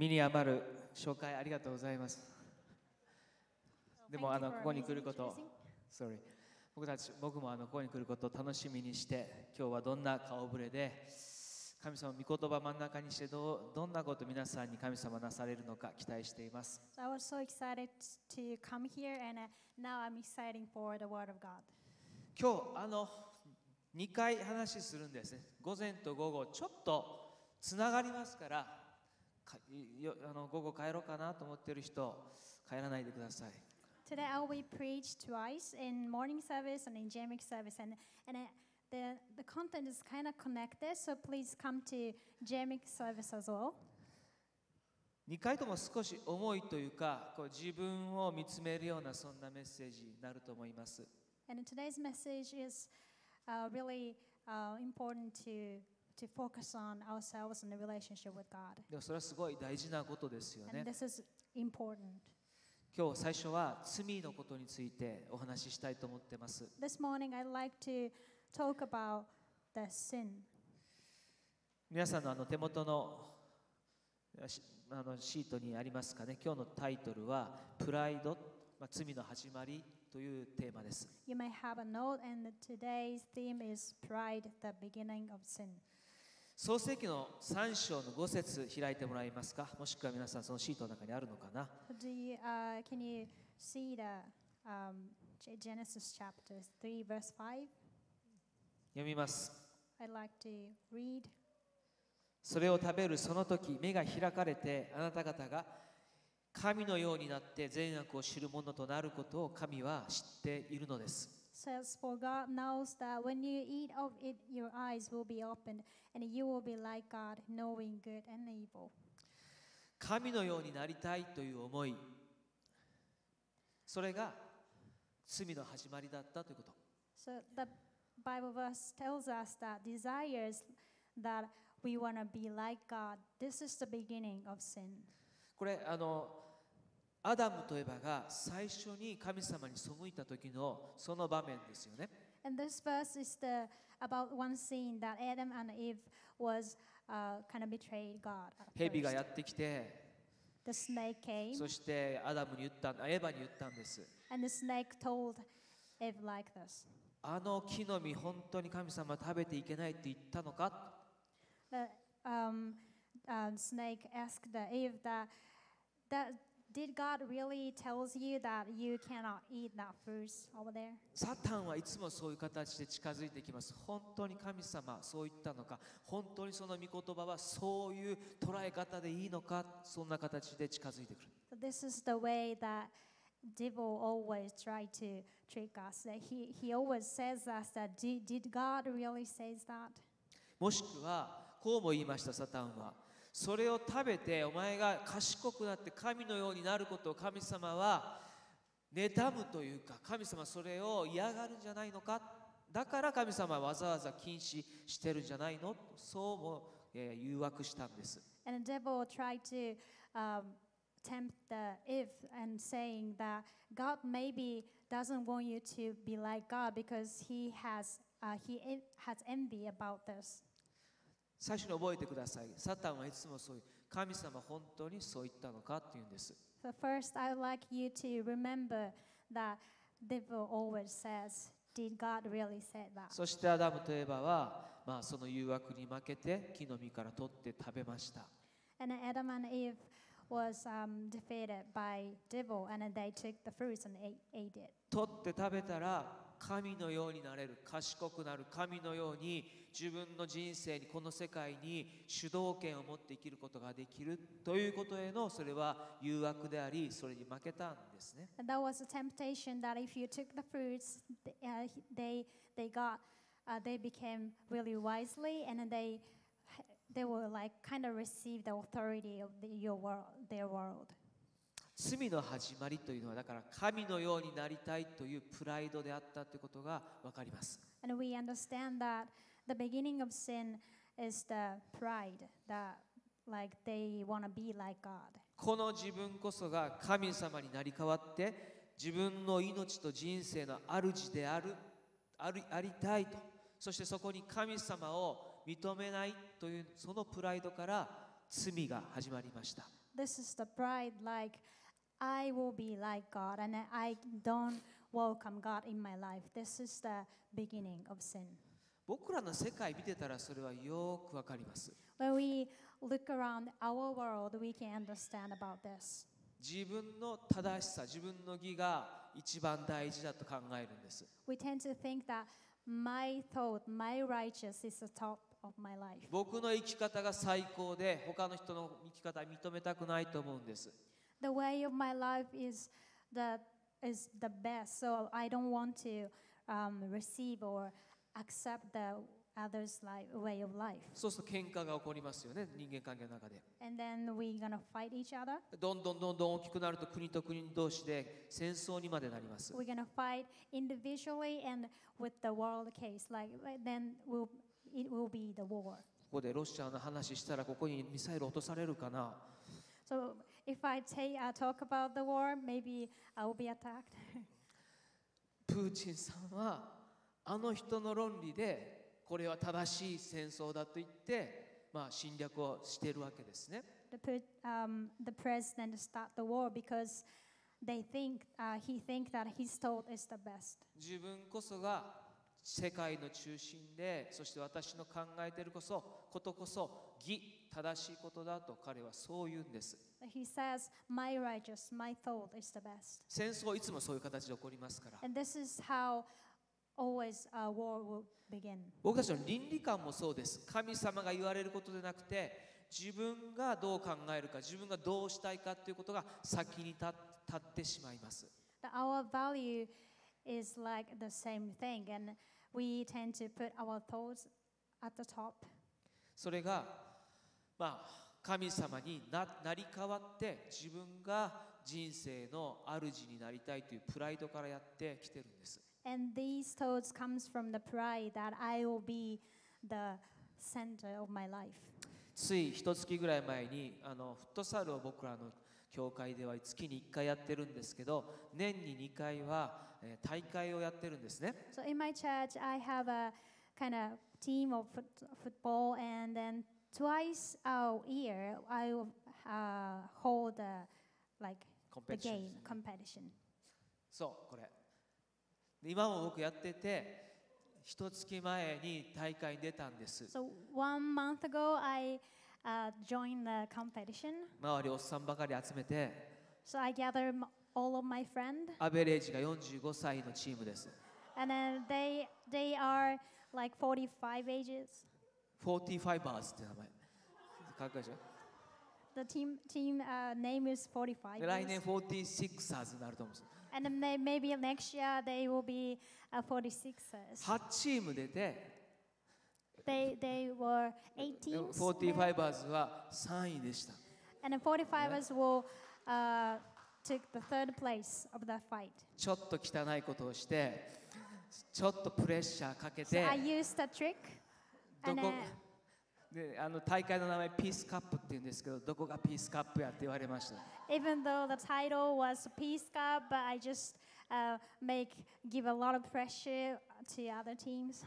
身に余る紹介ありがとうございます。でもあのここに来ること、sorry 僕たち僕もあのここに来ることを楽しみにして今日はどんな顔ぶれで神様の御言葉真ん中にしてどうどんなこと皆さんに神様なされるのか期待しています。So I was so excited to come here, and uh, now I'm excited for the Word of God. 今日あの2回話するんですね午前と午後ちょっとつながりますからあの午後帰ろうかなと思ってる人帰らないでください Today I will preach twice in morning service and in JMIC service, and and uh, the the content is kind of connected. So please come to JMIC service as well. 2回とも少し重いというかこう自分を見つめるようなそんなメッセージになると思います And today's message is uh, really uh, important to to focus on ourselves and the relationship with God. でもそれはすごい大事なことですよ And ね this is important. 今日最初は罪のことについてお話ししたいと思ってます This morning I'd like to talk about the sin. 皆さんのあの手元のしあのシートにありますかね今日のタイトルは「プライド、まあ、罪の始まり」というテーマです You may have a note, and today's theme is pride, the beginning of sin. 創世記の3章の5節開いてもらえますか？もしくは皆さんそのシートの中にあるのかな？Do you, uh, can you see the um, Ge- Genesis chapter 3, verse 5? 読みます I'd like to read. それを食べるその時目が開かれてあなた方が神のようになって善悪を知るものとなることを神は知っているのです says, For God knows that when you eat of it, your eyes will be opened, and you will be like God, knowing good and evil. 神のようになりたいという思いそれが罪の始まりだったということ So the Bible verse tells us that desires that we want to be like God, this is the beginning of sin. これあの アダムとエバが最初に神様に背いた時のその場面ですよね And this verse is the about one scene that Adam and Eve was uh, kind of betrayed God. 蛇が.やってきて The snake came, そしてアダムに言ったあエバに言ったんです and the snake told Eve like this. あの木の実本当に神様は食べていけないって言ったのか The um, uh, snake asked Eve that, that did God really tells you that you cannot eat that fruits over there? サタンはいつもそういう形で近づいてきます本当に神様そう言ったのか本当にその御言葉はそういう捉え方でいいのかそんな形で近づいてくる So this is the way that devil always try to trick us. That he, he always says us that did, did God really says that? もしくはこうも言いましたサタンはそれを食べてお前が賢くなって神のようになることを神様は妬むというか神様それを嫌がるんじゃないのかだから神様はわざわざ禁止してるんじゃないのそうも、えー誘惑したんです And the devil tried to um, tempt the Eve and saying that God maybe doesn't want you to be like God because he has uh, he has envy about this. 最初に覚えてくださいサタンはいつもそういう神様本当にそう言ったのかっていうんです So first, I would like you to remember that devil always says, "Did God really say that?" そしてアダムとエバは、まあ、その誘惑に負けて木の実から取って食べました And Adam and Eve was um, defeated by devil, and they took the fruits and ate it. 取って食べたら神のようになれる賢くなる神のように自分の人生にこの世界に主導権を持って生きることができるということへのそれは誘惑でありそれに負けたんですね that was a temptation that if you took the fruits they, they got uh, they became really wisely, and then they they will like kind of receive the authority of the, your world, their world. 罪の始まりというのはだから神のようになりたいというプライドであったということが分かります。And we understand that the beginning of sin is the pride that like they want to be like God. この自分こそが神様になり変わって自分の命と人生の主であるあるありたいと。そしてそこに神様を認めないというそのプライドから罪が始まりました。This is the pride, like I will be like God, and I don't welcome God in my life. This is the beginning of sin. 僕らの世界見てたらそれはよくわかります When we look around our world, we can understand about this. 自分の正しさ自分の義が一番大事だと考えるんです We tend to think that my thought, my righteous is the top. 僕の生き方が最高で他の人の生き方は認めたくないと思うんです The way of my life is the is the best, so I don't want to um, receive or accept the other's life, way of life. そうすると喧嘩が起こりますよね人間関係の中で And then we're gonna fight each other. どんどんどんどん大きくなると国と国同士で戦争にまでなります We're gonna fight individually and with the world case. Like then we'll, it will be the war. ここでロシアの話したらここにミサイル落とされるかな So if I take, uh, talk about the war, maybe I will be attacked. プーチンさんはあの人の論理でこれは正しい戦争だと言って、まあ、侵略をしているわけですね the, um, the president start the war because they think uh, he think that his thought is the best. 自分こそが世界の中心でそして私の考えているこそことこそ義正しいことだと彼はそう言うんです。戦争はいつもそういう形で起こりますから。僕たちの倫理観もそうです。神様が言われることでなくて、自分がどう考えるか、自分がどうしたいかということが先に立ってしまいます。それがまあ神様にななり変わって自分が人生の主になりたいというプライドからやってきてるんです And these thoughts comes from the pride that I will be the center of my life. つい一月ぐらい前にあのフットサルを僕らの教会では月に1回やってるんですけど年に2回は、えー大会をやってるんですね So in my church, I have a kind of team of foot, football, and then twice a year I uh, hold a, like コンペ the ティション game competition. そうこれで今も僕やってて一月前に大会に出たんです So one month ago, I uh, joined the competition. 周りおっさんばかり集めて So I gathered all of my friends, アベレージが45歳のチームです and then they they are like 45 ages. 45バーズって名前かっこいいでしょ The team team uh, name is 45. で来.年 46ers になると思うんです And they, maybe next year they will be uh, 46ers. 8チーム出て They, they were 18. 45バーズは3位でした And then 45ers will uh, took the third place of the fight. ちょっと汚いことをしてちょっとプレッシャーかけ So て I used the trick. どこであの大会の名前ピースカップって言うんですけどどこがピースカップやって言われました even though the title was Peace Cup, but I just uh, make give a lot of pressure to other teams.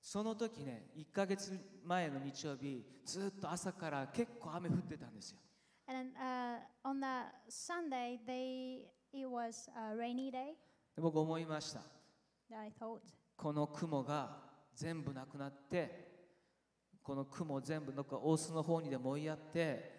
その時ね1ヶ月前の日曜日ずっと朝から結構雨降ってたんですよ and uh, on the Sunday, they it was a rainy day. で僕思いました That I thought, この雲が全部なくなってこの雲全部どっか大須の方にでも追いやって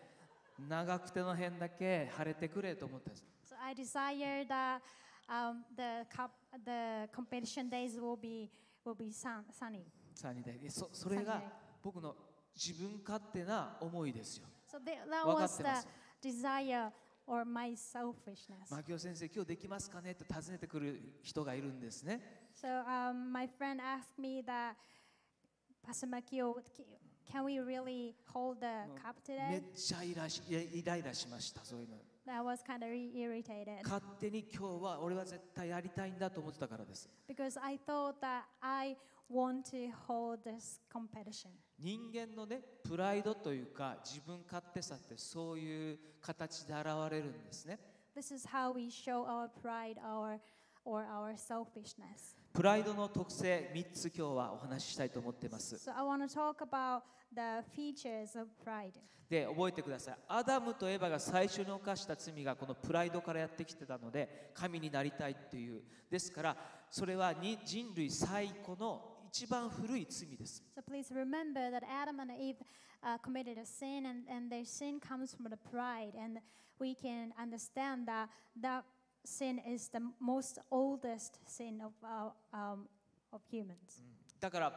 長くての辺だけ晴れてくれと思ったんです。So I desire that um, the cup, the competition days will be will be sun, sunny. サニーデーでそそれが僕の自分勝手な思いですよ。So the, that was the す？desire or my selfishness. 牧雄先生今日できますかね？って尋ねてくる人がいるんですね So um, my friend asked me that, Pastor Makio, can we really hold the cup め today? っちゃイラしイライラしましたそういうの I was kind of irritated 勝手に今日は俺は絶対やりたいんだと思ってたからです because I thought that I want to hold this competition. 人間のねプライドというか自分勝手さってそういう形で現れるんですね This is how we show our pride, our or our selfishness. プライドの特性3つ今日はお話ししたいと思っています So I want to talk about the features of pride. で覚えてくださいアダムとエバが最初に犯した罪がこのプライドからやってきてたので神になりたいっていうですからそれはに人類最古の一番古い罪です So please remember that Adam and Eve uh, committed a sin, and, and their sin comes from the pride. And we can understand that that だから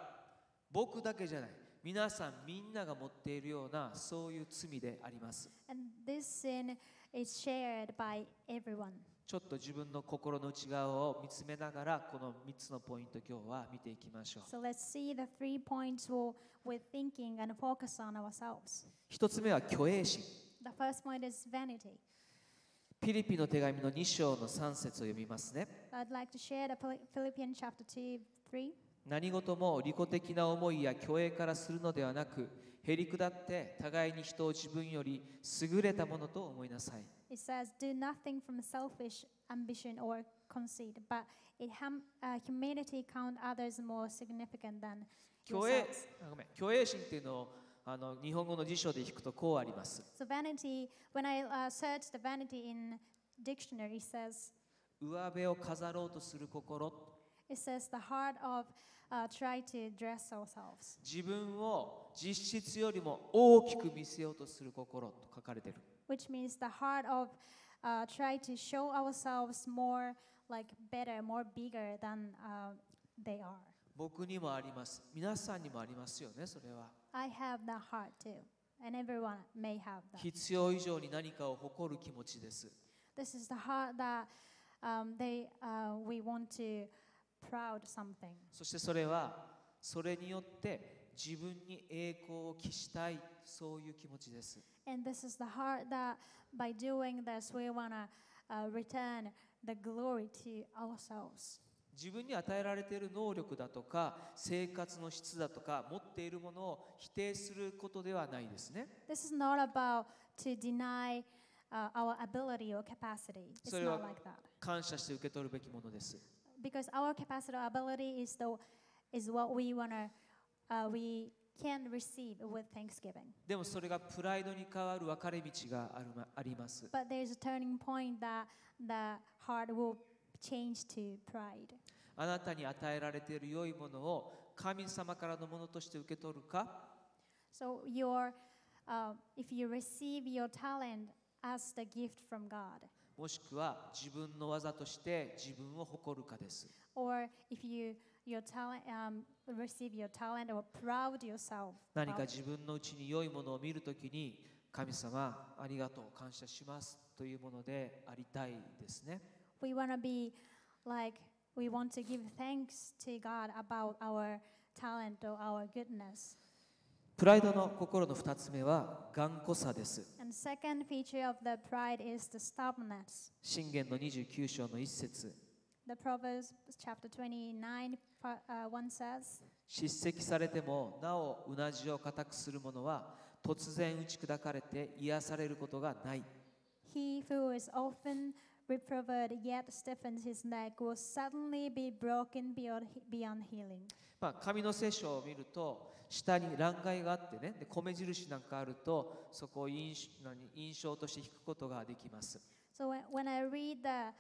僕だけじゃない。皆さんみんなが持っているようなそういう罪であります。ちょっと自分の心の内側を見つめながらこの3つのポイント今日は見ていきましょう。So、1つ目は虚栄心。フィリピンの手紙の2章の3節を読みますね。何事も利己的な思いや虚栄からするのではなく、へり下って互いに人を自分より優れたものと思いなさい。虚栄心っていうのをあの日本語の辞書で引くとこうあります So vanity, when I uh, searched the vanity in dictionary, says, 上辺を飾ろうとする心 it says the heart of uh, try to dress ourselves, 自分を実質よりも大きく見せようとする心と書かれている which means the heart of uh, try to show ourselves more like better, more bigger than uh, they are. 僕にもあります皆さんにもありますよねそれは I have that heart too, and everyone may have that. 必要以上に何かを誇る気持ちです This is the heart that um, they uh, we want to proud something, そしてそれはそれによって自分に栄光を期したいそういう気持ちです and this is the heart that by doing this we wanna uh, return the glory to ourselves. 自分に与えられている能力だとか生活の質だとか持っているものを否定することではないですね This is not about to deny uh, our ability or capacity. It's not like that. 感謝して受け取るべきものです because our capacity or ability is the is what we wanna uh, we can receive with thanksgiving でもそれがプライドに変わる分かれ道があるまあります but there's a turning point that the heart will change to pride あなたに与えられている良いものを神様からのものとして受け取るか so your uh, if you receive your talent as the gift from God もしくは自分の技として自分を誇るかです or if you your talent um, receive your talent or proud yourself 何か.自分のうちに良いものを見るときに神様ありがとう感謝しますというものでありたいですね we want to be like we want to give thanks to God about our talent or our goodness. プライドの心の2つ目は頑固さです.信玄の29章の一節 The Proverbs chapter 29 pa- uh, 1 says, 叱責されてもなおうなじを固くする者は突然打ち砕かれて癒されることがない He who is often reproved yet stiffens his neck will suddenly be broken beyond, beyond healing. まあ、紙の聖書を見ると下に欄外があってねで米印なんかあるとそこを印何印象として引くことができます So when, I read the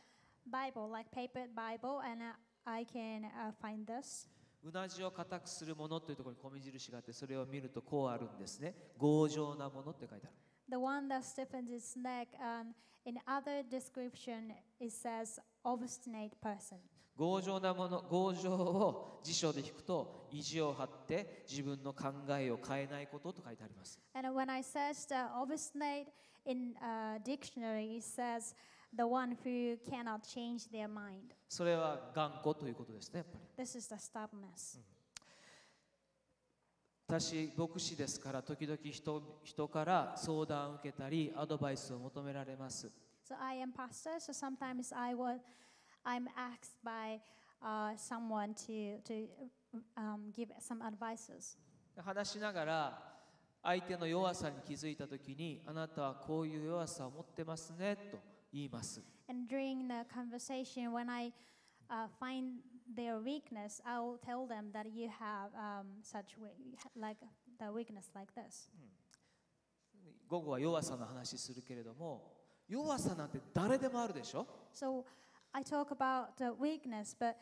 Bible, like paper Bible, and uh, I can uh, find this, うなじを固くするものというところに米印があってそれを見るとこうあるんですね強情なものって書いてある the one that stiffens its neck, um, in other description, it says obstinate person. 強情なもの強情を辞書で引くと意地を張って自分の考えを変えないことと書いてあります And when I searched uh, obstinate in uh, dictionary, it says the one who cannot change their mind. それは頑固ということですねやっぱり This is the stubbornness. 私牧師ですから時々人人から相談を受けたりアドバイスを求められます So I am pastor, so sometimes I was, I'm asked by uh, someone to, to um, give some advices. 話しながら相手の弱さに気づいた時にあなたはこういう弱さを持ってますねと言います And during the conversation, when I uh, find their weakness, I will tell them that you have um, such we- like the weakness like this. 午後は弱さの話するけれども弱さなんて誰でもあるでしょ So I talk about the weakness, but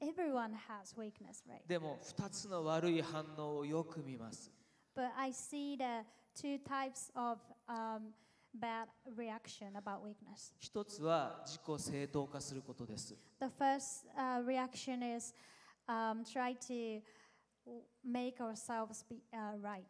everyone has weakness, right? でも2つの悪い反応をよく見ます But I see the two types of um, bad reaction about weakness. 一つは自己正当化することです The first uh, reaction is um, try to make ourselves be uh, right.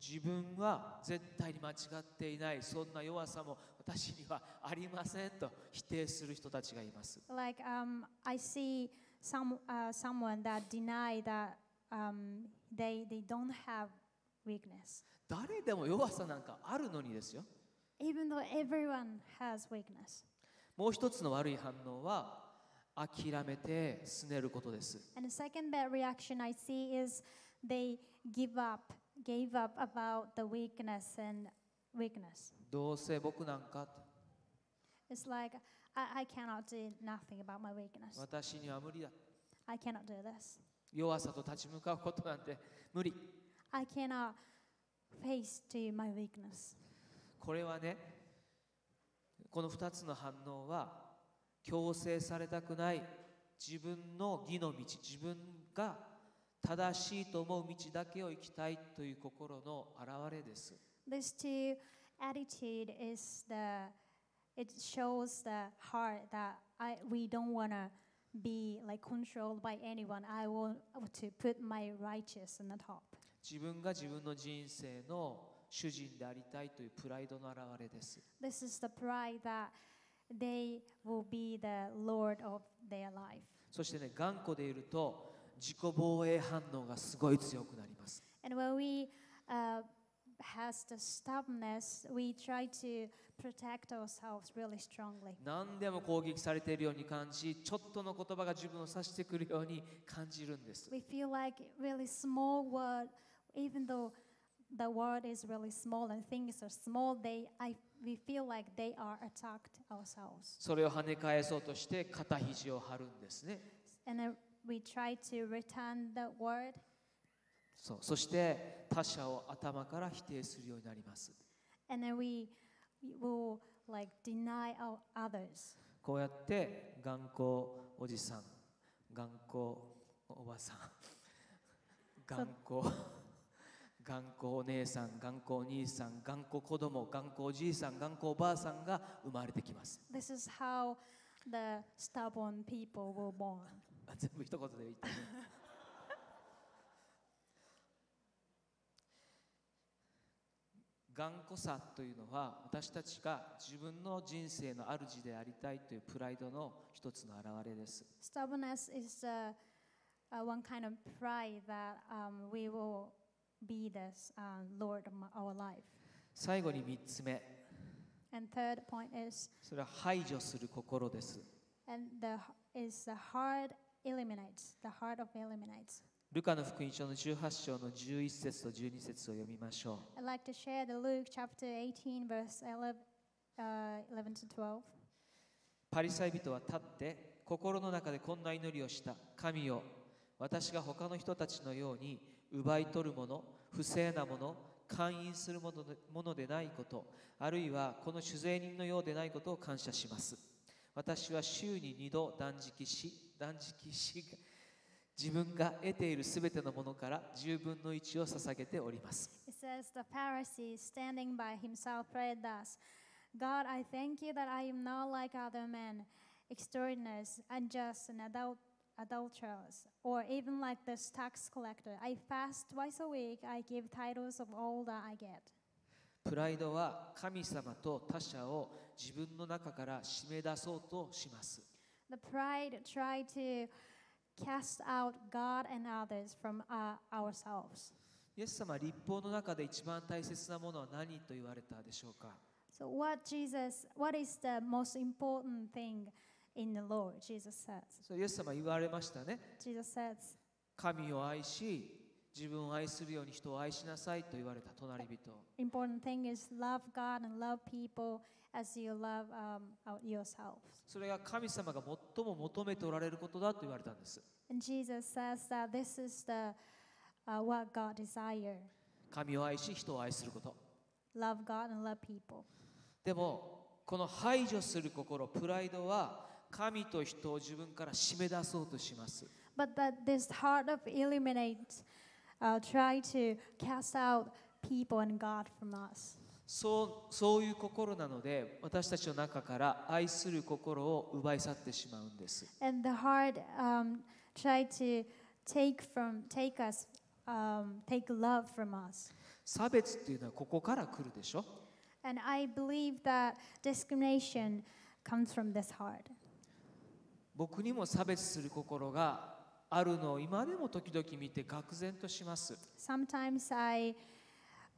自分は絶対に間違っていないそんな弱さも私にはありませんと否定する人たちがいます Like um, I see some uh, someone that deny that um, they they don't have weakness, 誰でも弱さなんかあるのにですよ even though everyone has weakness. もう一つの悪い反応は諦めて拗ねることです And the second bad reaction I see is they give up, gave up about the weakness and weakness. どうせ僕なんか It's like I, I cannot do nothing about my weakness. 私には無理だ I cannot do this. 弱さと立ち向かうことなんて無理 I cannot face to my weakness. これはねこの2つの反応は強制されたくない自分の義の道自分が正しいと思う道だけを生きたいという心の表れです This two attitude is the it shows the heart that I we don't wanna be like controlled by anyone. I want to put my righteous in the top. 自分が自分の人生の主人でありたいというプライドの表れです This is the pride that they will be the Lord of their life. そしてね頑固でいると自己防衛反応がすごい強くなります And when we uh, has the stubbornness, we try to protect ourselves really strongly. 何でも攻撃されているように感じちょっとの言葉が自分を指してくるように感じるんです We feel like really small word, even though the word is really small and things are small, they I we feel like they are attacked ourselves. それを跳ね返そうとして肩肘を張るんですね And we try to return the word そうそして他者を頭から否定するようになります and then we, we will like deny our others. こうやって頑固おじさん頑固おばさん頑固頑固お姉さん頑固お兄さん頑固子供頑固おじいさん頑固おばあさんが生まれてきます。This is how the stubborn people were born. あ 全部一言で言ったね頑固さというのは私たちが自分の人生の主でありたいというプライドの一つの表れです。Stubbornness is uh, uh, one kind of pride that um, we will be this uh, Lord of our life. 最後に3つ目 And third point is, それは排除する心です and the is the heart eliminates the heart of eliminates. ルカの福音書の18章の11節と12節を読みましょう I'd like to share the Luke chapter 18, verse 11, uh, 11 to 12. パリサイ人は立って心の中でこんな祈りをした神よ私が他の人たちのように奪い取るもの不正なもの勧誘するものでものでないことあるいはこの酒税人のようでないことを感謝します私は週に2度断食し断食し自分が得ているすべてのものから10分の1を捧げております It says, The Pharisee, standing by himself, prayed thus God, I thank you that I am not like other men, extortioners, unjust, and adult. Adulterers, or even like this tax collector. I fast twice a week, I give titles of all that I get. プライドは神様と他者を自分の中から締め出そうとします The pride tried to cast out God and others from uh, ourselves. イエス様は立法の中で一番大切なものは何と言われたでしょうか So, what Jesus, what is the most important thing in the law? Jesus says. そうイエス様は言われましたね Jesus says, 神を愛し自分を愛するように人を愛しなさいと言われた隣人 Important thing is love God and love people as you love um, yourself. それが神様が最も求めておられることだと言われたんです And Jesus says that this is the uh, what God desire. 神を愛し人を愛すること Love God and love people. でもこの排除する心プライドは神と人を自分から締め出そうとします But that this heart of eliminate, uh, try to cast out people and God from us. そうそういう心なので私たちの中から愛する心を奪い去ってしまうんです And the heart um, try to take from, take us, um, take love from us. 差別っていうのはここから来るでしょ And I believe that discrimination comes from this heart. 僕にも差別する心があるのを今でも時々見て愕然とします Sometimes I,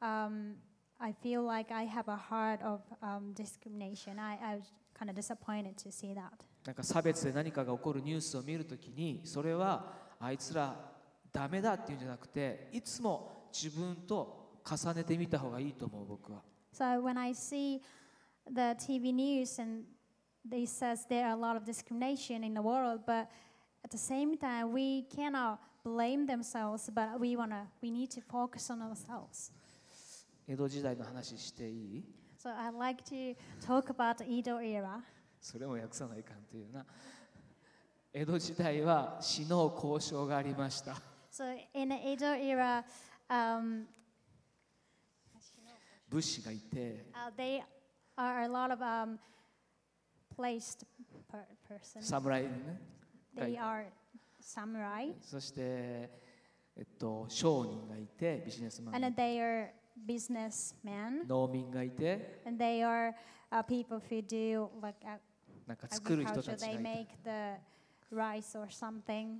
um, I feel like I have a heart of um, discrimination. I, I was kind of disappointed to see that. なんか差別で何かが起こるニュースを見るときにそれはあいつらダメだっていうんじゃなくていつも自分と重ねてみた方がいいと思う僕は So when I see the TV news and they says there are a lot of discrimination in the world, but at the same time we cannot blame themselves, but we wanna we need to focus on ourselves. 江戸時代の話していい So I'd like to talk about the Edo era. それも訳さないかんというな江戸時代は死の交渉がありました So in the Edo era, um, 武士がいて uh, they are a lot of um, placed per- person. 侍ね They are samurai, そして、えっと、商人がいてビジネスマ and ン then they are businessmen. 農民がいて And they are uh, people who do like なんか作る人.たちが They いて make the rice or something.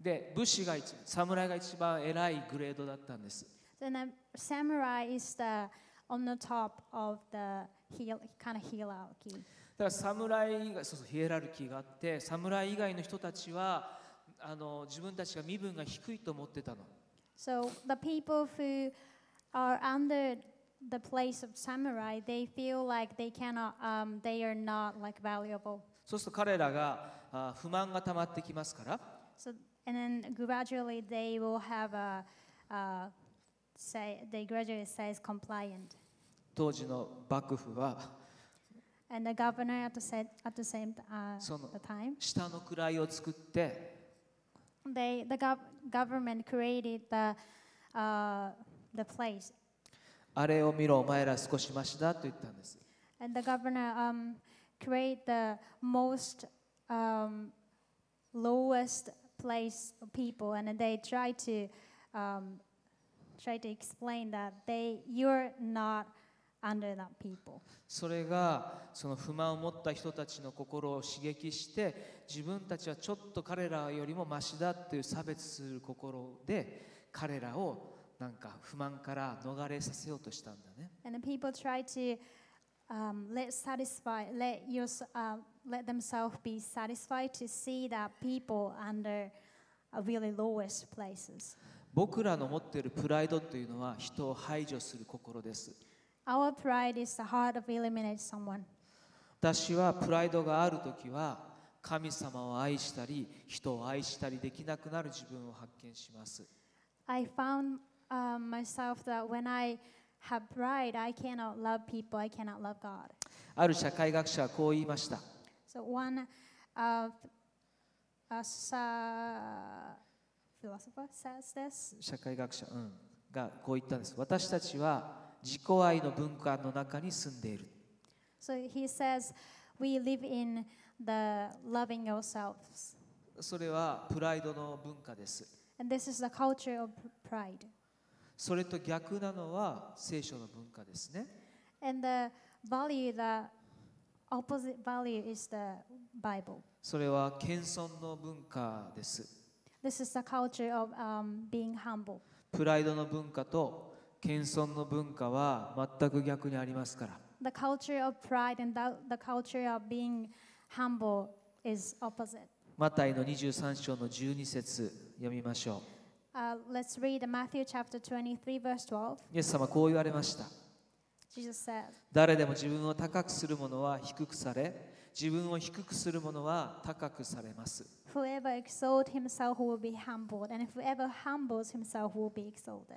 で武士が一侍が一番偉いグレードだったんです Then a samurai is the on the top of the heel, kind of hierarchy. だから侍がそうそうヒエラルキーがあって侍以外の人たちはあの自分たちが身分が低いと思ってたの So the people who are under the place of samurai, they feel like they cannot, um, they are not like valuable. そうすると彼らがあ不満が溜まってきますから So and then gradually they will have a, uh, say they gradually says compliant. 当時の幕府は And the governor at the same at the same uh, その the time, 下の位を作って they the gov- government created the uh, the place, あれを見ろお前ら少しマシだと言ったんです and the governor um, create the most um, lowest place of people, and then they try to um, try to explain that they you're not under that people. それがその不満を持った人たちの心を刺激して自分たちはちょっと彼らよりもマシだっていう差別する心で彼らをなんか不満から逃れさせようとしたんだね And the people try to um, let satisfy, let your, uh, let themselves be satisfied to see that people under really lowest places. 僕らの持っているプライドというのは人を排除する心です Our pride is the heart of eliminate someone. 私はプライドがある時は神様を愛したり人を愛したりできなくなる自分を発見します I found um, myself that when I have pride, I cannot love people, I cannot love God. ある社会学者はこう言いました So one uh, a sa- philosopher says this. 社会学者、うん、がこう言ったんです私たちは自己愛の文化の中に住んでいる So he says, we live in the loving ourselves. それはプライドの文化です And this is the culture of pr- pride. それと逆なのは聖書の文化ですね And the value, the opposite value is the Bible. それは謙遜の文化です This is the culture of um, being humble. プライドの文化と謙遜の文化は全く逆にありますから The culture of pride and the, culture of being humble is opposite. マタイの23章の12節読みましょう Uh, let's read Matthew chapter 23, verse 12. イエス様はこう言われました Jesus said, 誰でも自分を高くする者は低くされ自分を低くする者は高くされます Whoever exalts himself will be humbled, and whoever humbles himself will be exalted.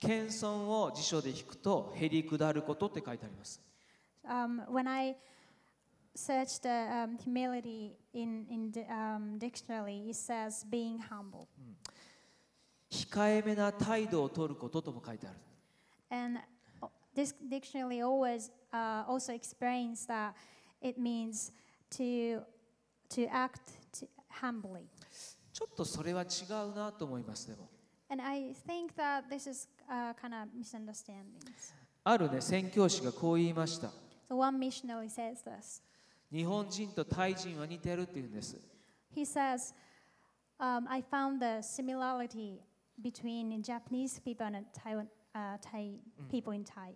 謙遜を辞書で引くとへりくだることって書いてあります Um, when I searched the um, humility in, in the um, dictionary, it says being humble. 控えめな態度を取ることとも書いてある And uh, this dictionary always uh, also explains that it means to, to act to humbly. ちょっとそれは違うなと思いますでもあるね、宣教師がこう言いました日本人とタイ人は似てるって言うんです。He says, a kind the similarity between Japanese people and Thai,、uh, Thai people in Thai.、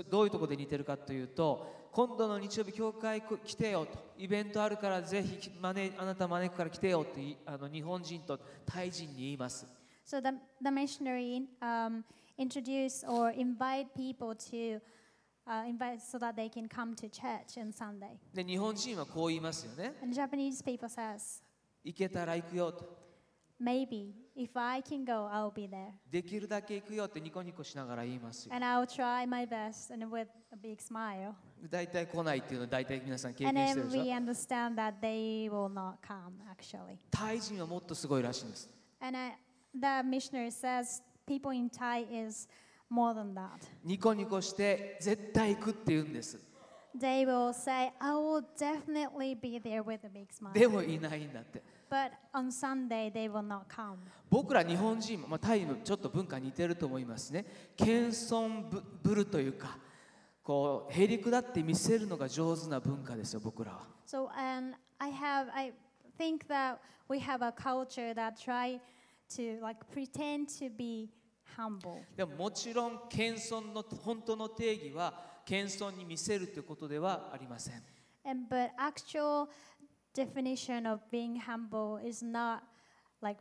う、どういうところで似てるかというと、今度の日曜日、教会来てよと、イベントあるからぜひ、あなた招くから来てよってあの日本人とタイ人に言います。So the, the missionary um, introduce or invite people to uh, invite so that they can come to church on Sunday. で日本人はこう言いますよね And Japanese people says, 行けたら行くよと maybe if I can go, I'll be there. できるだけ行くよってニコニコしながら言いますよ And I'll try my best and with a big smile. 大体来ないっていうのは大体皆さん経 And 験してる then でしょ we understand that they will not come actually. タイ人はもっとすごいらしいんです And I, the missionary says people in Thai is more than that. ニコニコして絶対行くって言うんです They will say, I will definitely be there with a big smile. でもいないんだって But on Sunday, they will not come. 僕ら日本人も、まあ、タイのちょっと文化似てると思いますね謙遜ぶぶるというかこうへりくだって見せるのが上手な文化ですよ僕らは So, and I have, I think that we have a culture that try to like pretend to be humble. でももちろん謙遜の本当の定義は謙遜に見せるということではありません And but actual definition of being humble is not like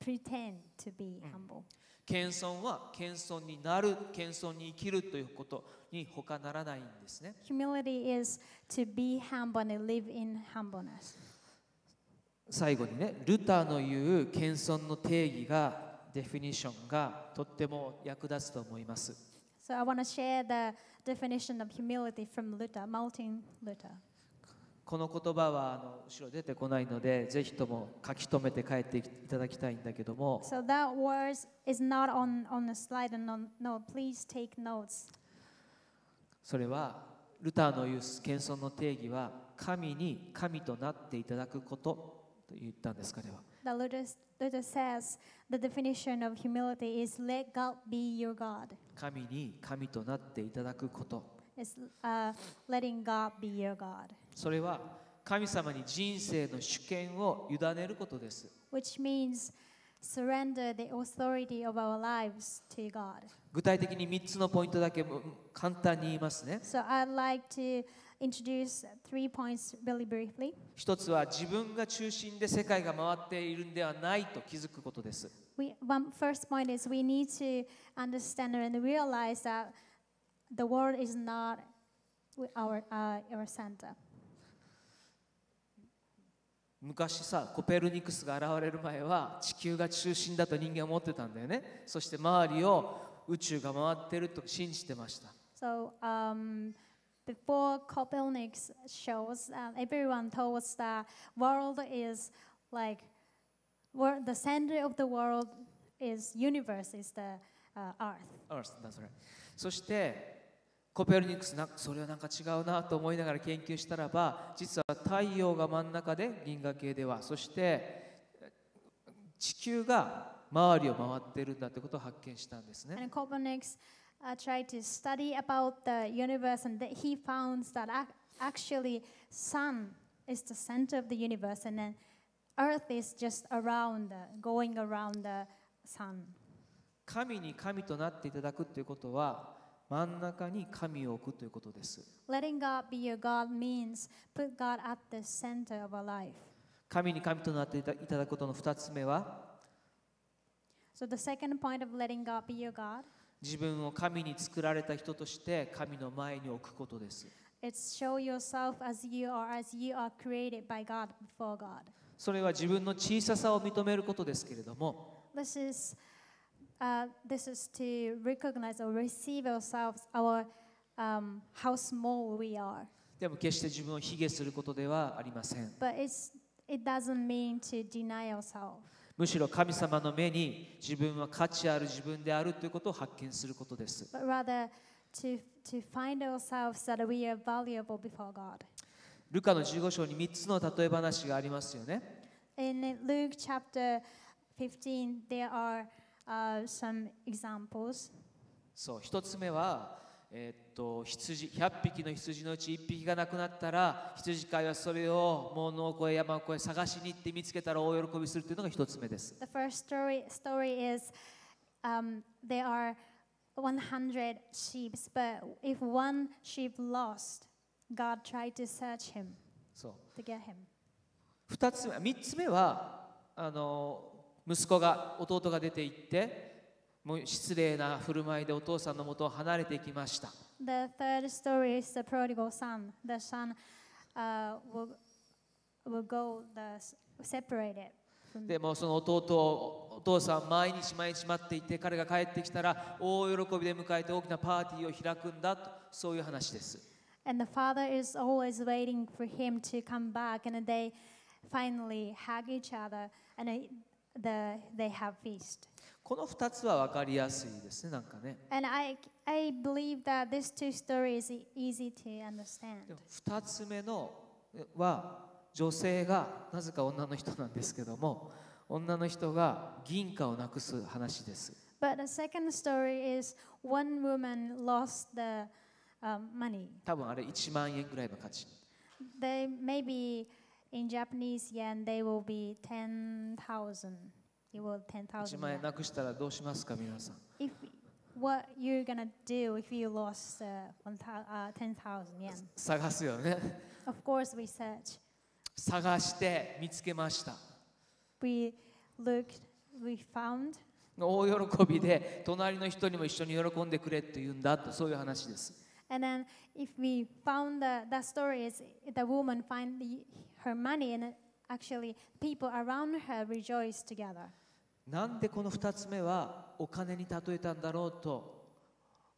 pretend to be humble. 謙遜は謙遜になる謙遜に生きるということに他ならないんですね Humility is to be humble and live in humbleness. 最後にねルターの言う謙遜の定義がデフィニションがとっても役立つと思います So I want to share the definition of humility from Luther, Martin Luther. この言葉はあの後ろ出てこないのでぜひとも書き留めて帰っていただきたいんだけども So that words is not on, on the slide and on, no, please take notes. それはルターの言う謙遜の定義は神に神となっていただくことと言ったんです彼は The Luther, Luther says the definition of humility is let God be your God. 神に神となっていただくこと It's uh, letting God be your God, それは神様に人生の主権を委ねることです which means surrender the authority of our lives to God. 具体的に3つのポイントだけうん簡単に言いますね So I'd like to introduce three points really briefly. 一つは自分が中心で世界が回っているんではないと気づくことです We, one first point is we need to understand and realize that the world is not our, uh, our center. 昔さコペルニクスが現れる前は地球が中心だと人間は思ってたんだよねそして周りを宇宙が回ってると信じてました So um, before Copernicus shows, uh, everyone told us that world is like wor- the center of the world is universe is the uh, earth. Earth だそれそしてコペルニクスなそれはなんか違うなと思いながら研究したらば実は太陽が真ん中で銀河系ではそして地球が周りを回ってるんだってことを発見したんですね And Copernicus uh, tried to study about the universe, and that he found that ac- actually sun is the center of the universe, and then Earth is just around, the, going around the sun. 神に神となっていただくということは真ん中に神を置くということです Letting God be your God means put God at the center of our life. 神に神となっていたいただくことの2つ目は So the second point of letting God be your God, 自分を神に作られた人として神の前に置くことです it's show yourself as you are, as you are created by God before God. それは自分の小ささを認めることですけれども This is, uh, this is to recognize or receive ourselves, our um, how small we are. でも決して自分を卑下することではありません But it's, it doesn't mean to deny ourselves. むしろ神様の目に自分は価値ある自分であるということを発見することです。ルカの15章に3つの例え話がありますよね。そう、1つ目は、えーっと羊100匹の羊のうち1匹がなくなったら羊飼いはそれをもう野を越え山を越え探しに行って見つけたら大喜びするというのが一つ目です The first story, story is um, there are 100 sheep, but if one sheep lost, God tried to search him そう to get him. 二つ目3つ目はあの息子が弟が出て行ってもう失礼な振る舞いでお父さんの元を離れていきました The third story is the prodigal son. The son uh, will, will go the separated. でもうその弟をお父さん毎日毎日待っていて彼が帰ってきたら大喜びで迎えて大きなパーティーを開くんだとそういう話です And the father is always waiting for him to come back, and they finally hug each other, and they, the, they have feast. この2つは分かりやすいですね、なんかね。And I, I believe that these two stories are easy to understand. 2つ目のは女性が、なぜか女の人なんですけども、女の人が銀貨をなくす話です。But the second story is one woman lost the、um, money. 多分あれ1万円ぐらいの価値。They maybe in Japanese yen they will be 10,000. You will 10,000 1万円なくしたらどうしますか皆さん If what you're gonna do if you lost uh, one thou- uh, 10,000 yen? 探すよね Of course, we search. 探して見つけました We looked, we found, 大喜びで隣の人にも一緒に喜んでくれって言うんだとそういう話です and then if we found the, that story is the woman find the, her money and actually people around her rejoice together. なんでこの2つ目はお金に例えたんだろうと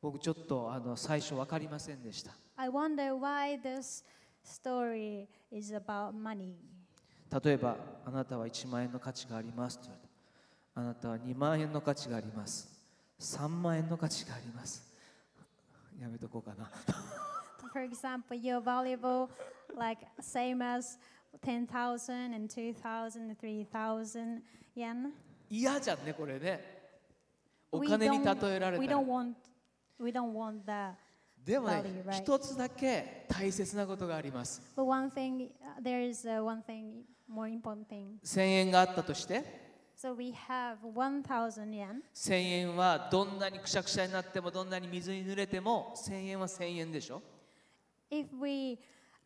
僕ちょっとあの最初分かりませんでした I wonder why this story is about money. 例えばあなたは1万円の価値がありますと言われたあなたは2万円の価値があります3万円の価値がありますやめとこうかな For example, you're valuable like same as 嫌じゃんね、これね。お金に例えられた。でもね、一つだけ大切なことがあります。1000円があったとして、1000円はどんなにくしゃくしゃになっても、どんなに水に濡れても、1000円は1000円でしょ。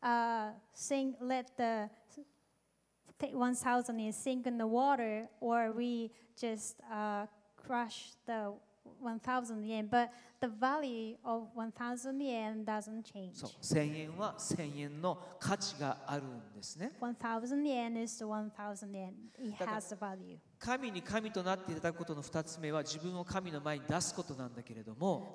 uh, sink, let the th- 1,000 yen sink in the water, or we just uh, crush the 1,000 yen, but the value of 1,000 yen doesn't change. そう1000円は1000円の価値があるんですね1,000 yen is 1,000 yen. It だから has a value. 神に神となっていただくことの二つ目は自分を神の前に出すことなんだけれども、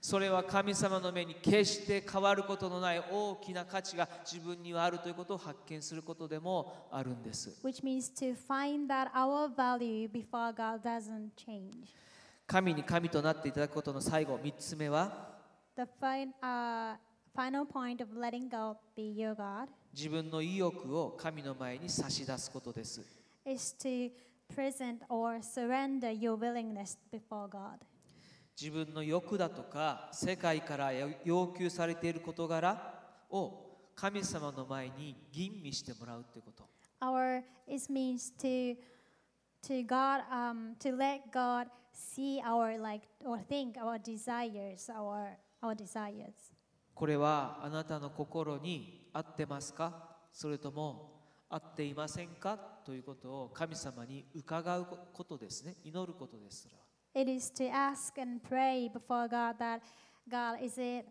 それは神様の目に決して変わることのない大きな価値が自分にはあるということを発見することでもあるんです。神に神となっていただくことの最後、三つ目は、final point of letting God be your God 自分の意欲を神の前に差し出すことです is to present or surrender your willingness before God. 自分の欲だとか世界から要求されている事柄を神様の前に吟味してもらうということ Our it means to to God um, to let God see our like or think our desires, our our desires. これはあなたの心に合ってますかそれとも合っていませんかということを神様に伺うことですね祈ることですそれは It is to ask and pray before God that God, is it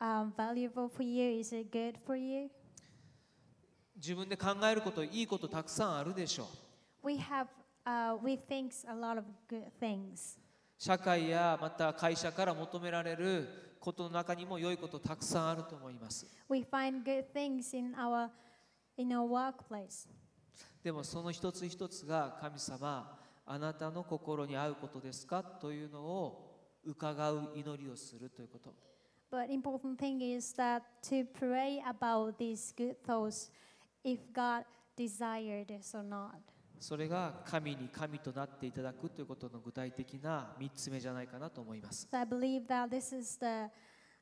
um, valuable for you? Is it good for you? 自分で考えることいいことたくさんあるでしょう We have, uh, we think a lot of good things. 社会やまた会社から求められることの中にも良いことたくさんあると思います We find good things in our, in our workplace. でもその一つ一つが神様あなたの心に合うことですかというのを伺う祈りをするということ But important thing is that to pray about these good thoughts, if God desired this or not. それが神に神となっていただくということの具体的な3つ目じゃないかなと思います。So I believe that this is the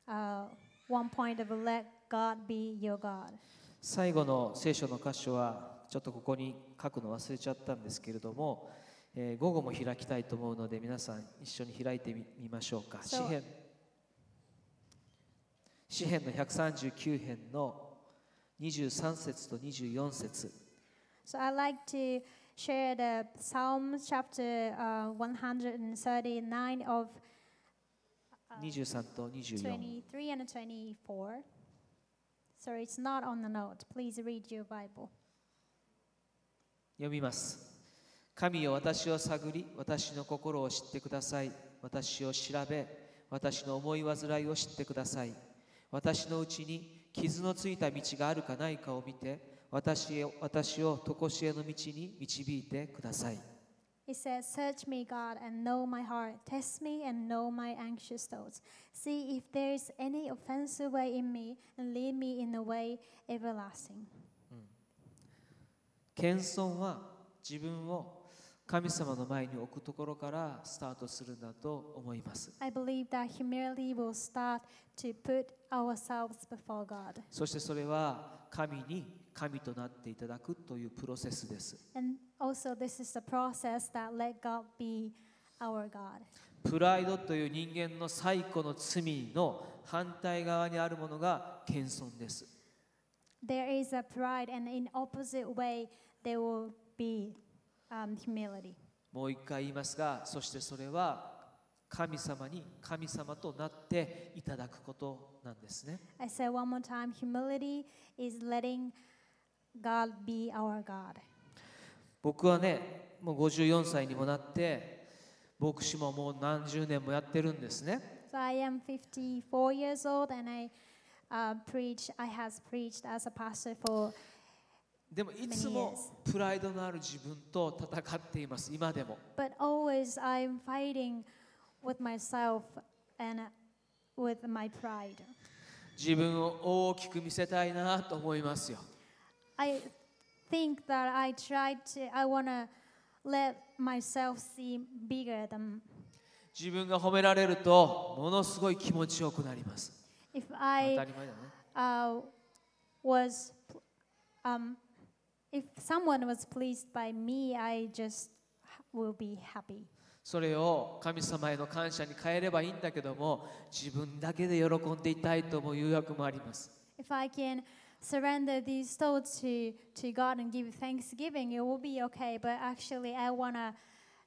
uh, one point of let God be your God. 最後の聖書の箇所はちょっとここに書くの忘れちゃったんですけれども、えー午後も開きたいと思うので皆さん一緒に開いてみみましょうか。詩そう編詩編の139編の23節と24節。So I like to share the Psalm chapter uh, 139 of 23と24 23 and 24. Sorry, it's not on the note. Please read your Bible. 読みます神よ私を探り私の心を知ってください私を調べ私の思い煩いを知ってください私のうちに傷のついた道があるかないかを見て私へ私を常しえの道に導いてください It says, Search me, God, and know my heart. Test me and know my anxious thoughts. See if there is any offensive way in me, and lead me in the way everlasting. 謙遜は自分を神様の前に置くところからスタートするんだと思います I believe that humility will start to put ourselves before God. そしてそれは神に神となっていただくというプロセスです。プライドという人間の最古の罪の反対側にあるものが謙遜です。もう一回言いますが、そしてそれは神様に神様となっていただくことなんですね。I say one more time, humility is letting God be our God. 僕はねもう54歳にもなって牧師ももう何十年もやってるんですね So I am 54 years old and I uh, preach, I has preached as a pastor for でもいつもプライドのある自分と戦っています今でも but always I'm fighting with myself and uh, with my pride. 自分を大きく見せたいなと思いますよ I think that I try to I want to let myself seem bigger than 自分が褒められるとものすごい気持ちよくなります if 当 I たり前だね uh, was um, if someone was pleased by me, I just will be happy. それを神様への感謝に変えればいいんだけども自分だけで喜んでいたいと思う誘惑もあります If I can surrender these thoughts to, to God and give thanksgiving, it will be okay. But actually, I want to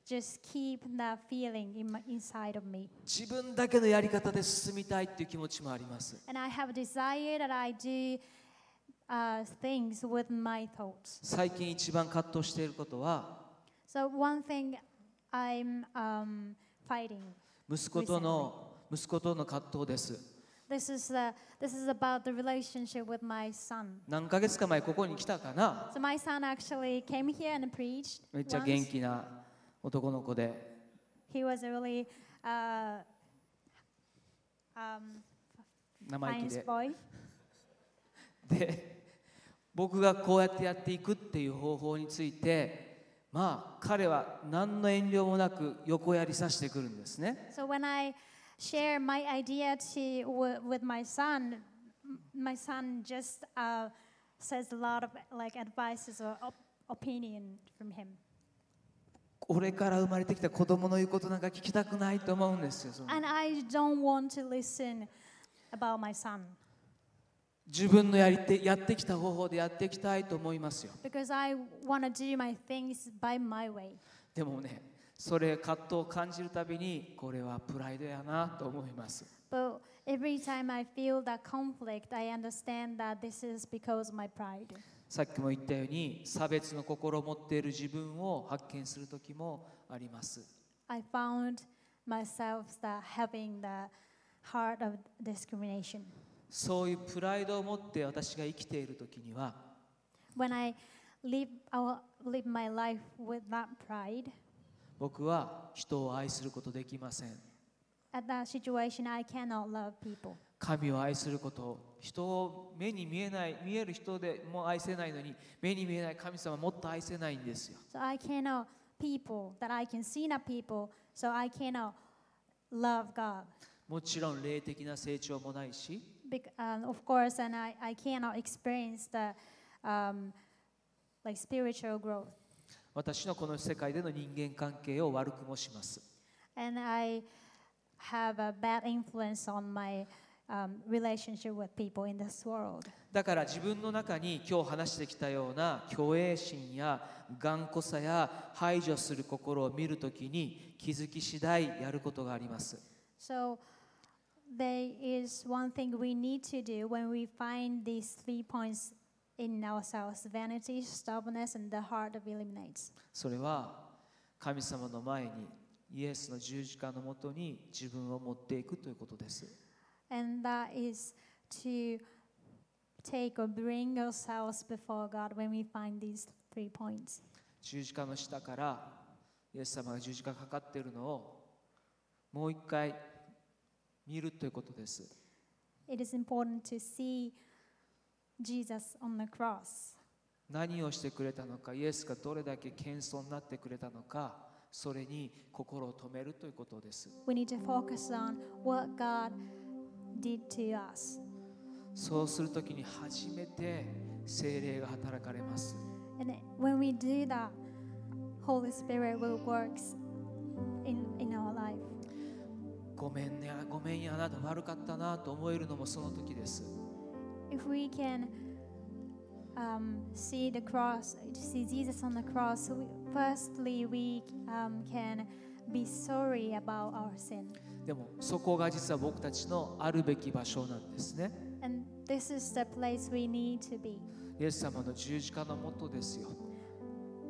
just keep that feeling in my, inside of me. 自分だけのやり方で進みたいっていう気持ちもあります And I have desire that I do uh, things with my thoughts. 最近一番葛藤していることは So, one thing I'm um, fighting 息子との息子との葛藤です This is, uh, this is about the relationship with my son. 何ヶ月か前ここに来たかな So my son actually came here and preached. めっちゃ once. 元気な男の子で He was a really uh, um, 生意気 nice で boy. で僕がこうやってやっていくっていう方法についてまあ彼は何の遠慮もなく横やりさせてくるんですね So when I share my idea to w- with my son, m- my son just uh, says a lot of like advices or op- opinion from him. 俺から生まれてきた子供の言うことなんか聞きたくないと思うんですよその And I don't want to listen about my son. 自分のやりてやってきた方法でやっていきたいと思いますよ because I want to do my things by my way. でもねそれ葛藤を感じるたびにこれはプライドやなと思います But every time I feel that conflict, I understand that this is because my pride. さっきも言ったように差別の心を持っている自分を発見する時もあります I found myself that having the heart of discrimination. そういうプライドを持って私が生きている時には When I live, live my life with that pride, 僕は人を愛することできません。At that situation, I cannot love people. 神を愛すること、人を目に見えない、見える人でも愛せないのに、目に見えない神様もっと愛せないんですよ。もちろん、霊的な成長もないし、Because, um, of course, and I, I 私のこの世界での人間関係を悪くもします。だから自分の中に今日話してきたような虚栄心や頑固さや排除する心を見るときに気づき次第やることがあります。So, there is one thing we need to do when we find these three points in ourselves vanity, stubbornness, and the heart of eliminates. それは神様の前にイエスの十字架のもとに自分を持っていくということです And that is to take or bring ourselves before God when we find these three points. 十字架の下からイエス様が十字架かかっているのをもう一回見るということです It is important to see Jesus on the cross. 何をしてくれたのかイエスがどれだけ謙遜になってくれたのかそれに心を止めるということです We need to focus on what God did to us. そうするときに初めて精霊が働かれます And when we do that, Holy Spirit will work in, in our life. ごめんねごめんやあなた悪かったなと思えるのもその時です If we can um, see the cross, see Jesus on the cross, we, firstly, we um, can be sorry about our sin. でもそこが実は僕たちのあるべき場所なんですね And this is the place we need to be. イエス様の十字架のもとですよ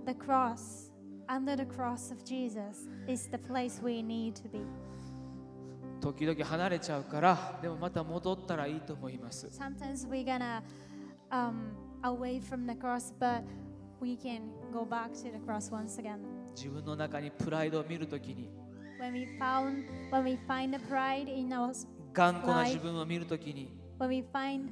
The cross, under the cross of Jesus, is the place we need to be. 時々離れちゃうからでもまた戻ったらいいと思います Sometimes we're gonna um, away from the cross, but we can go back to the cross once again. 自分の中にプライドを見るときに When we found, when we find the pride in us, 頑固な自分を見るときに when we find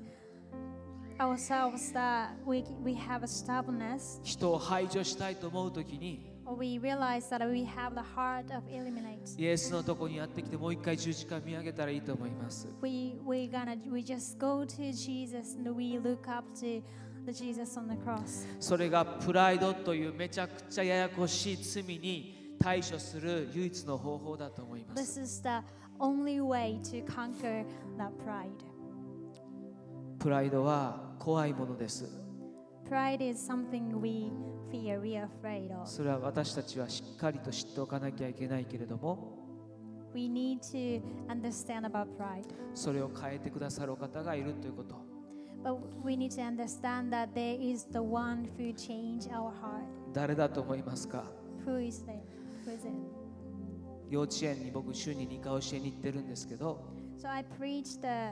ourselves that we, we have a stubbornness, 人を排除したいと思うときに we realize that we have the heart of eliminate, イエスのとこにやってきてもう一回十字架見上げたらいいと思います we we gonna we just go to Jesus and we look up to the Jesus on the cross. それがプライドというめちゃくちゃややこしい罪に対処する唯一の方法だと思いま This す is the only way to conquer that pride. プライドは怖いものです Pride is something we fear, we are afraid of. それは私たちはしっかりと知っておかなきゃいけないけれども We need to understand about pride. それを変えてくださるお方がいるということ But we need to understand that there is the one who changed our heart. 誰だと思いますか Who is there? Who is it? 幼稚園に僕週に2回教えに行ってるんですけど So I preached uh,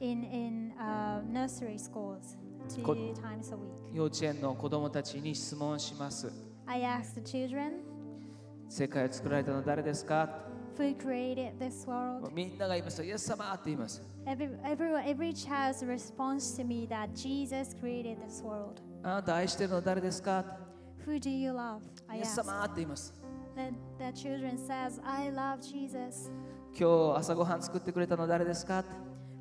in in uh, nursery schools 幼稚園の子供たちに質問します I asked the children, 世界を作られたのは誰ですか "Who created this world?" みんなが言いますよイエス様って言います Every everyone, every child's response to me that Jesus created this world. あなた愛してるのは誰ですか Who do you love? I イエス.様って言います The, the children says, "I love Jesus." 今日朝ごはん作ってくれたのは誰ですか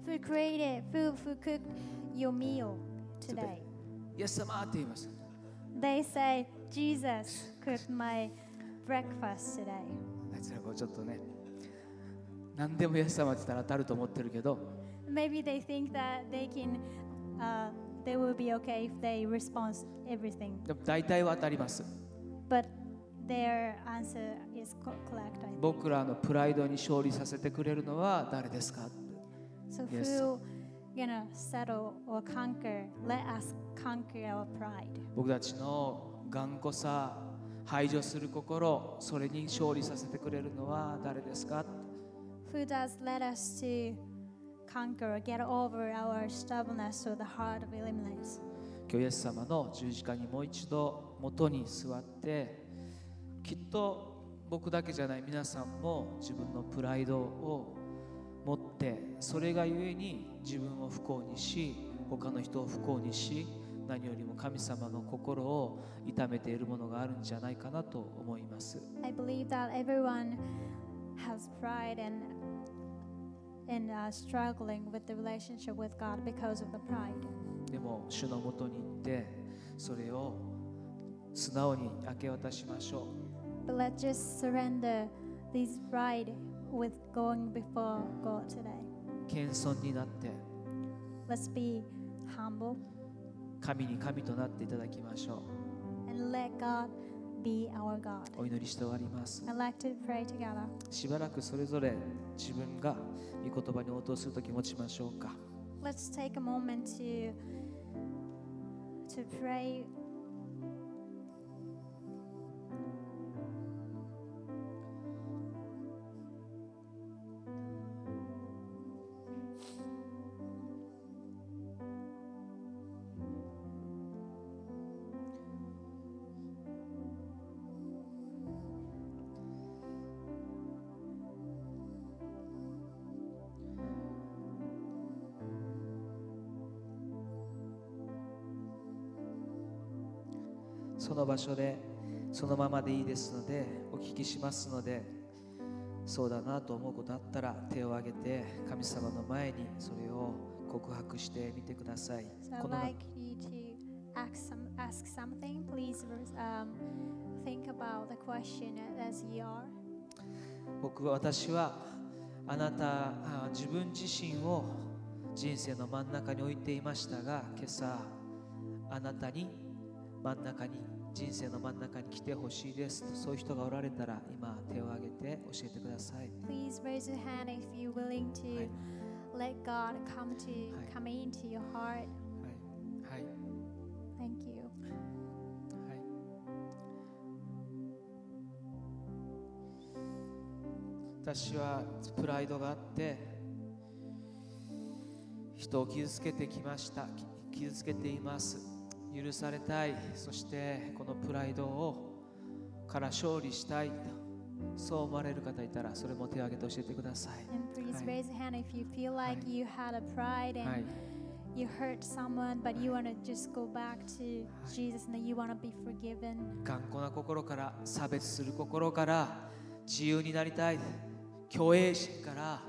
Who created? Who who cooked your meal today? They say, "Jesus cooked my breakfast today." あいつらこうちょっとね何でもイエス様って言ったら当たると思ってるけど maybe they think that they can, uh, they will be okay if they respond everything. でも大体は当たります But their answer is co- correct. I think. 僕らのプライドに勝利させてくれるのは誰ですか So Yes. who gonna settle or conquer? Let us conquer our pride. 僕たちの頑固さ排除する心それに勝利させてくれるのは誰ですか Who does let us to conquer or get over our stubbornness or the hard of eliminates? 今日イエス様の十字架にもう一度元に座ってきっと僕だけじゃない皆さんも自分のプライドを持ってそれがゆえに自分を不幸にし他の人を不幸にし何よりも神様の心を痛めているものがあるんじゃないかなと思います I believe that everyone has pride and and uh, struggling with the relationship with God because of the pride. でも主のもとに行ってそれを素直に明け渡しましょ But let's just surrender this pride with going before God today. 謙遜になって神に神となっていただきましょう。お祈りして終わります。しばらくそれぞれ自分が御言葉に応答するとき持ちましょうか。その場所でそのままでいいですのでお聞きしますのでそうだなと思うことあったら手を挙げて神様の前にそれを告白してみてください So この like you to ask some ask something. Please um, think about the question as you are. 僕は私はあなたあ自分自身を人生の真ん中に置いていましたが今朝あなたに真ん中に人生の真ん中に来てほしいです。とそういう人がおられたら今手を挙げて教えてください、い。私はプライドがあって人を傷つけてきました。傷つけています。許されたいそしてこのプライドをから勝利したいとそう思われる方いたらそれも手を挙げて教えてください And please raise your hand if you feel like you had a pride and はい you hurt someone, but you want to just go back to Jesus and you want to be forgiven. 頑固な心から差別する心から自由になりたい虚栄心から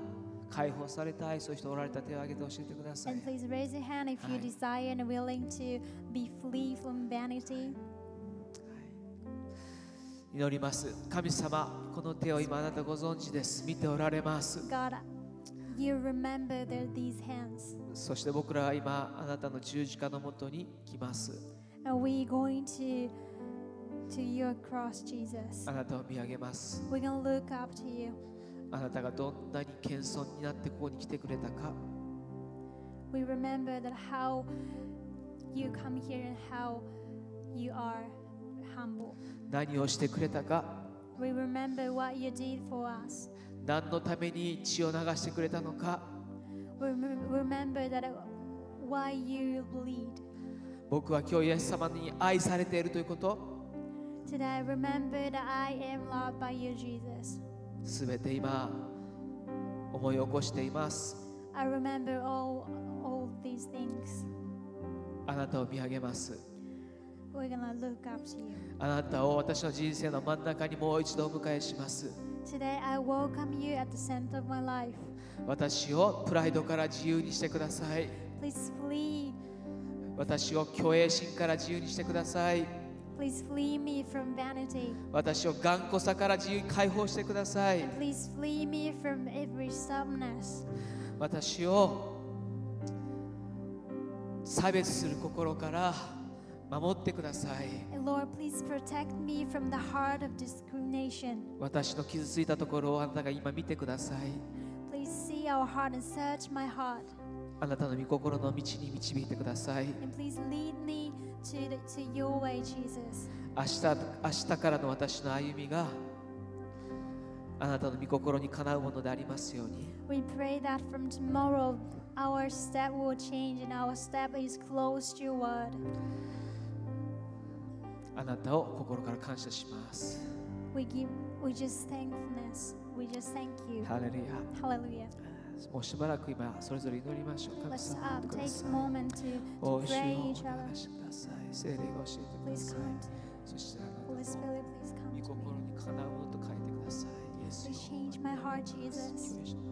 解放されたいそういう人おられたら手を挙げて教えてください And please raise your hand if you desire and willing to be free from vanity. 祈ります神様この手を今あなたご存知です見ておられます God, you remember the, these hands. そして僕らは今あなたの十字架のもとに来ます Are we going to to your cross, Jesus? あなたを見上げます We're gonna look up to you. あなたがどんなに謙遜になってここに来てくれたか We remember that how you come here and how you are humble. 何をしてくれたか We remember what you did for us. 何のために血を流してくれたのか We rem- remember that uh, why you bleed. 僕は今日イエス様に愛されているということ Today, I remember that I am loved by you, Jesus. すべて今思い起こしています I remember all all these things. あなたを見上げます We're gonna look up to you. あなたを私の人生の真ん中にもう一度お迎えします Today, I welcome you at the center of my life. 私をプライドから自由にしてください Please flee. 私を虚栄心から自由にしてください Please flee me from vanity. 私を頑固さから自由に解放してください And please flee me from every stubbornness. 私を差別する心から守ってください Lord, please protect me from the heart of discrimination. 私の傷ついたところをあなたが今見てください Please see our heart and search my heart. あなたの御心の道に導いてください.明日明日からの私の歩みがあなたの御心にかなうものでありますように We pray that from tomorrow our step will change and our step is close to your word. あなたを心から感謝します We give we just thankfulness. We just thank you. ハレルヤ Hallelujah. もうしばらく今それぞれ祈りましょう。神様ください。お主をお願いしください。聖霊を教えてください。そしてあなたの御心にかなうと書いてください。イエスを。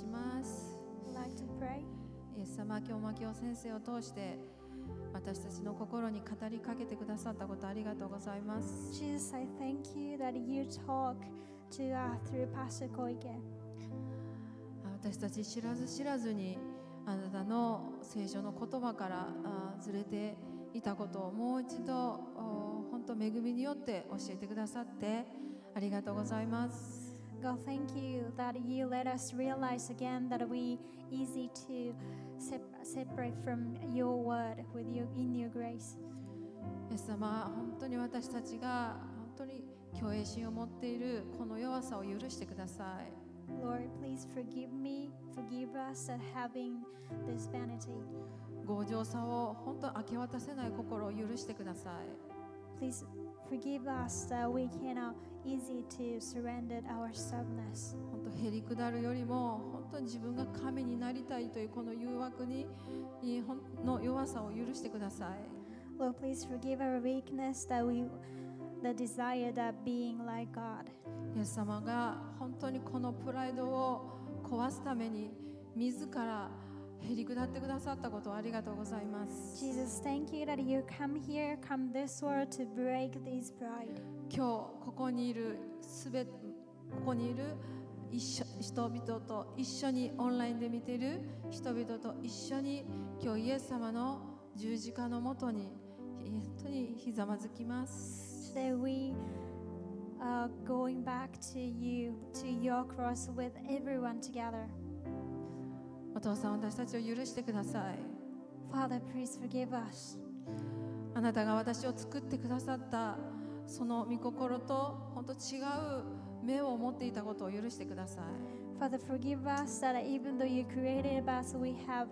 します like to pray. イエス様、今日も今日先生を通して私たちの心に語りかけてくださったことありがとうございます。Jesus, I thank you that you talk to uh, through Pastor Koike. 私たち知らず知らずにあなたの聖書の言葉からあずれていたことをもう一度お本当恵みによって教えてくださってありがとうございます。God, thank you that you let us realize again that we easy to sep- separate from your word with you in your grace. イエス様、本当に私たちが本当に虚栄心を持っているこの弱さを許してください。Lord, please forgive me, forgive us at having this vanity. 強情さを本当明け渡せない心を許してください。Please forgive us that we cannot easy to surrender our stubbornness. 本当へりくだるよりも本当に自分が神になりたいというこの誘惑にの弱さを許してください。Lord, please forgive our weakness that we the desire that being like God. イエス様が本当にこのプライドを壊すために自らへり下ってくださったことをありがとうございます。Jesus, thank you that you come here, come this world to break this pride. 今日ここにいるすべここにいる一緒人々と一緒にオンラインで見ている人々と一緒に今日イエス様の十字架のもとに本当にひざまずきます。Today we are going back to you, to your cross with everyone together. お父さん私たちを許してください。Father, please forgive us. あなたが私を作ってくださったその御心と本当違う目を持っていたことを許してください。Father, forgive us that even though you created us, we have,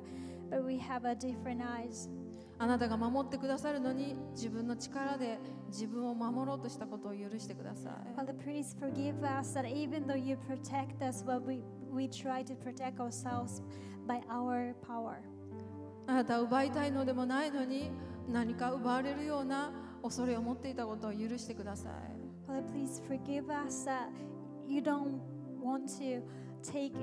but we have a different eyes. あなたが守ってくださるのに自分の力で自分を守ろうとしたことを許してください。Father, please forgive us that even though you protect us, but we, we try to protect ourselves by our power. あなたを奪いたいのでもないのに何か奪われるような恐れを持っていたことを許してください。Father, please forgive us that you don't want to take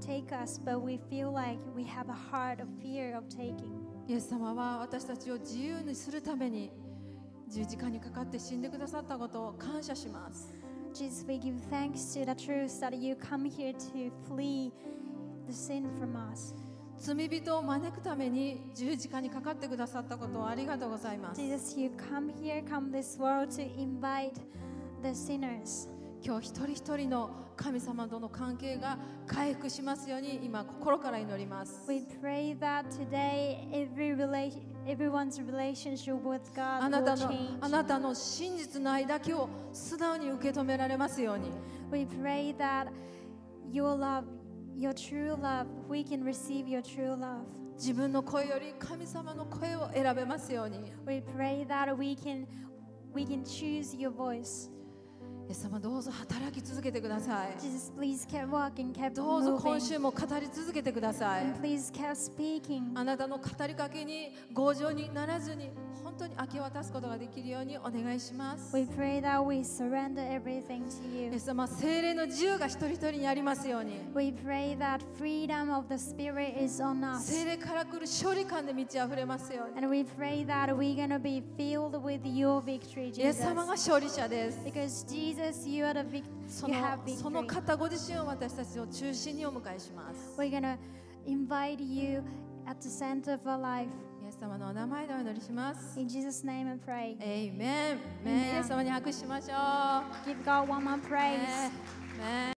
take us, but we feel like we have a heart of fear of taking. イエス様は私たちを自由にするために十字架にかかって死んでくださったことを感謝します。Jesus, we give thanks to the truth that you come here to flee the sin from us. 罪人を招くために十字架にかかってくださったことをありがとうございます。Jesus, you come here, come this world to invite the sinners. 今日一人一人の神様との関係が回復しますように今心から祈ります。We pray that today every relation, everyone's relationship with あ God な will たの.あなたの真実の愛だけを素直に受け止められますように We pray that your love, your true love, we can receive your true love. 自分の声より神様の声を選べますように We pray that we can we can choose your voice. イエス様どうぞ働き続けてください。どうぞ今週も語り続けてください。あなたの語りかけに強情にならずに。本当に明け渡すことができるようにお願いします We pray that we surrender everything to イエ you. ス様聖霊の自由が一人一人にありますように We pray that freedom of the Spirit is on us. 聖霊から来る勝利感で満ち溢れますように And we pray that we're going to be filled with your victory, イエス Jesus. 様が勝利者です Because Jesus, you are the vic- そ you の have その victory. 方ご自身を私たちを中心にお迎えします We're going to invite you at the center of our life. 様のお名前でお祈りします In Jesus' name I pray. Amen イエス様に拍手しましょう Give God one more praise. ねね